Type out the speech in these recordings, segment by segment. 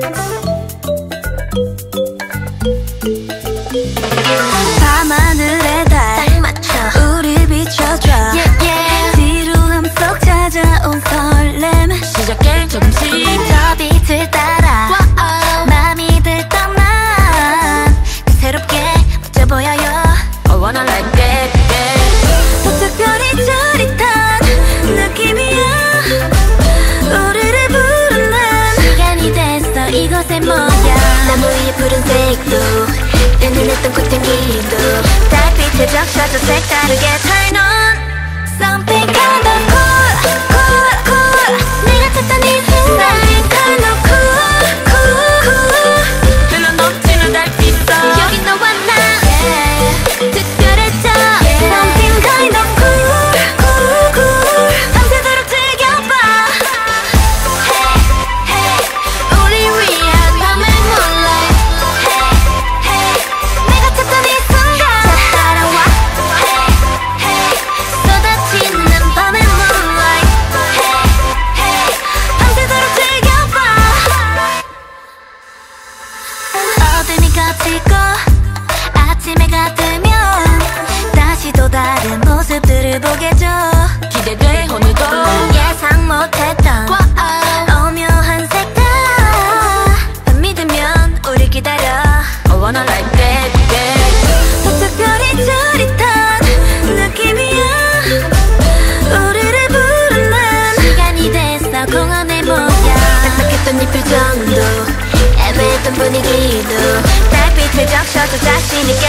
and 모양 나무 위에 푸른색도 은은했던 꽃향기도. 달빛에 적셔져 색다르게 모습들을 보게 줘. 기대돼 오늘도. 예상 못했던 오묘한 색깔 밤이 되면 우리 기다려. I wanna like that, that 더 특별히 짜릿한 느낌이야. 우리를 부르는 시간이 됐어. 공원의 모양 딱딱했던 이 표정도 애매했던 분위기도. 달빛에 적셔도 자신 있게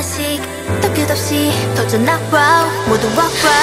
하나씩 더 끝없이 터져나와 모두 right